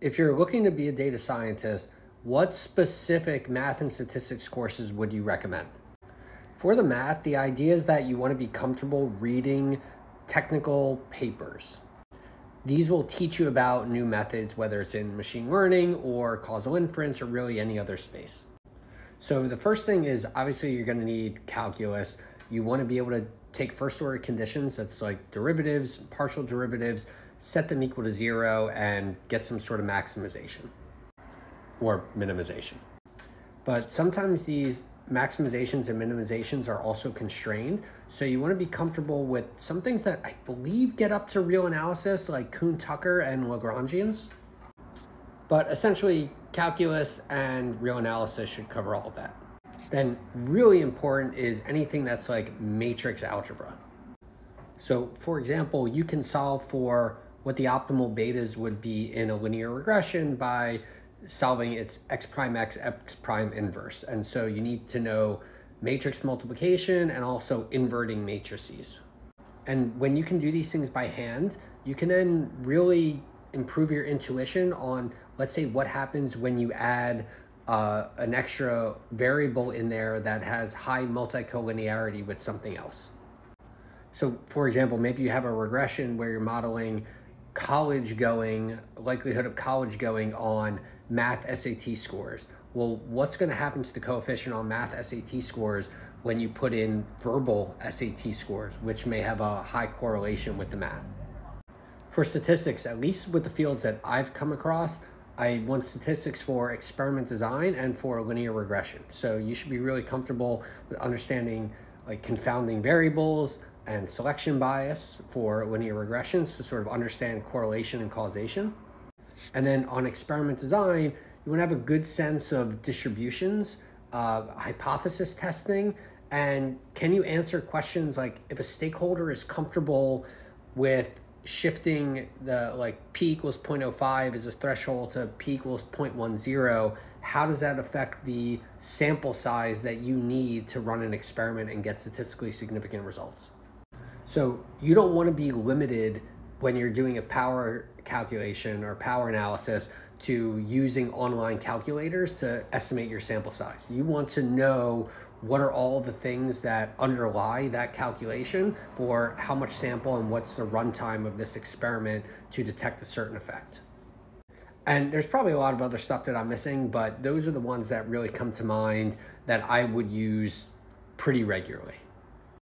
if you're looking to be a data scientist, what specific math and statistics courses would you recommend? For the math, the idea is that you want to be comfortable reading technical papers. These will teach you about new methods, whether it's in machine learning or causal inference or really any other space. So the first thing is obviously you're going to need calculus. You want to be able to take first order conditions, that's like derivatives, partial derivatives, set them equal to zero and get some sort of maximization or minimization. But sometimes these maximizations and minimizations are also constrained. So you want to be comfortable with some things that I believe get up to real analysis like Kuhn-Tucker and Lagrangians. But essentially calculus and real analysis should cover all of that. Then really important is anything that's like matrix algebra. So for example, you can solve for what the optimal betas would be in a linear regression by solving its x prime x, x prime inverse. And so you need to know matrix multiplication and also inverting matrices. And when you can do these things by hand, you can then really improve your intuition on, let's say, what happens when you add uh, an extra variable in there that has high multicollinearity with something else. So for example, maybe you have a regression where you're modeling college going, likelihood of college going on math SAT scores. Well, what's going to happen to the coefficient on math SAT scores when you put in verbal SAT scores, which may have a high correlation with the math? For statistics, at least with the fields that I've come across, I want statistics for experiment design and for linear regression. So you should be really comfortable with understanding like confounding variables and selection bias for linear regressions to sort of understand correlation and causation. And then on experiment design, you want to have a good sense of distributions, uh, hypothesis testing, and can you answer questions like if a stakeholder is comfortable with shifting the like p equals 0.05 is a threshold to p equals 0.10 how does that affect the sample size that you need to run an experiment and get statistically significant results? So you don't want to be limited when you're doing a power calculation or power analysis to using online calculators to estimate your sample size. You want to know what are all the things that underlie that calculation for how much sample and what's the runtime of this experiment to detect a certain effect. And there's probably a lot of other stuff that I'm missing, but those are the ones that really come to mind that I would use pretty regularly.